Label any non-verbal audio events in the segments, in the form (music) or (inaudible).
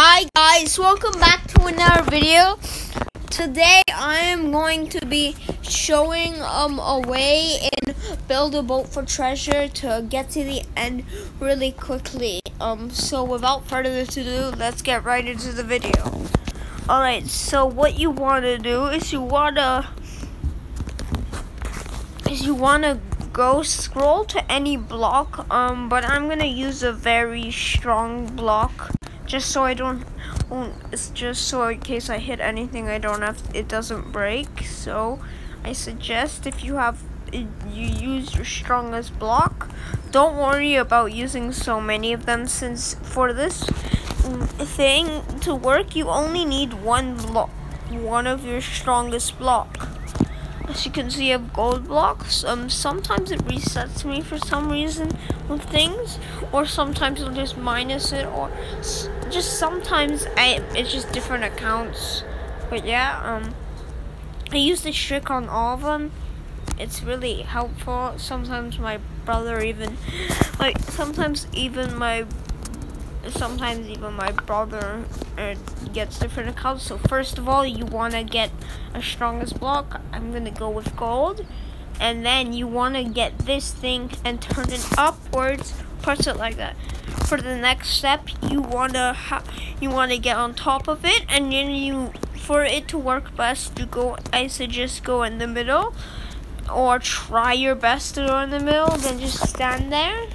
Hi guys, welcome back to another video. Today I am going to be showing um a way in build a boat for treasure to get to the end really quickly. Um so without further ado, let's get right into the video. Alright, so what you wanna do is you wanna is you wanna go scroll to any block um but I'm gonna use a very strong block just so I don't, it's just so in case I hit anything I don't have it doesn't break. So I suggest if you have you use your strongest block don't worry about using so many of them since for this mm, thing to work you only need one block one of your strongest block as you can see, I have gold blocks. Um, sometimes it resets me for some reason with things, or sometimes it'll just minus it, or just sometimes I it's just different accounts. But yeah, um, I use this trick on all of them. It's really helpful. Sometimes my brother even, like sometimes even my sometimes even my brother uh, gets different accounts. So first of all, you want to get a strongest block. I'm going to go with gold. And then you want to get this thing and turn it upwards. Press it like that. For the next step, you want to you want to get on top of it. And then you, for it to work best, you go, I suggest go in the middle. Or try your best to go in the middle. Then just stand there.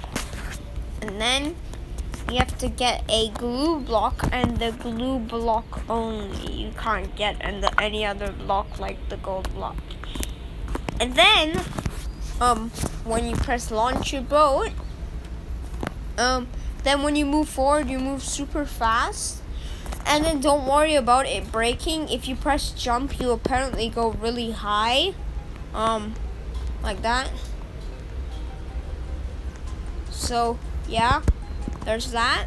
And then you have to get a glue block and the glue block only. You can't get and any other block like the gold block. And then, um, when you press launch your boat, um, then when you move forward, you move super fast. And then don't worry about it breaking. If you press jump, you apparently go really high. Um, like that. So, yeah. There's that.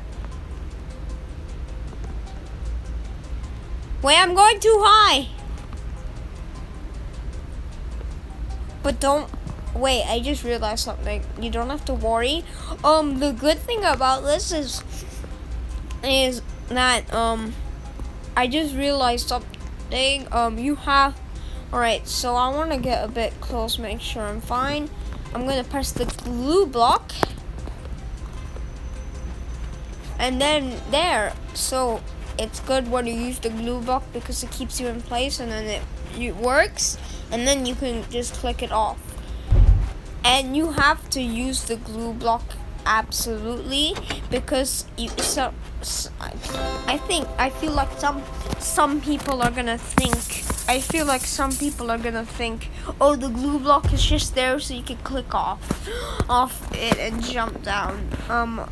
Wait, I'm going too high. But don't wait, I just realized something. You don't have to worry. Um the good thing about this is is that um I just realized something. Um you have Alright, so I wanna get a bit close, make sure I'm fine. I'm gonna press the glue block and then there so it's good when you use the glue block because it keeps you in place and then it, it works. And then you can just click it off. And you have to use the glue block absolutely because you so, so, I think I feel like some some people are gonna think I feel like some people are gonna think oh the glue block is just there so you can click off (gasps) off it and jump down. Um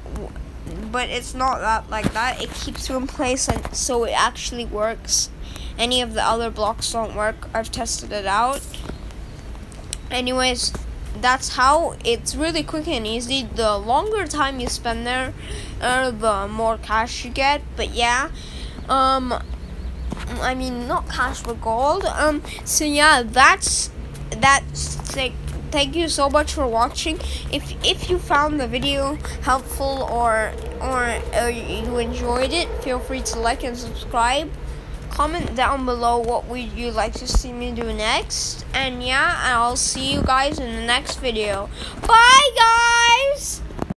but it's not that like that. It keeps you in place and so it actually works. Any of the other blocks don't work. I've tested it out. Anyways, that's how it's really quick and easy. The longer time you spend there, uh, the more cash you get. But yeah, um, I mean not cash but gold. Um, so yeah, that's that's like thank you so much for watching. If if you found the video helpful or or uh, you enjoyed it, feel free to like and subscribe. Comment down below what would you like to see me do next. And yeah, I'll see you guys in the next video. Bye guys!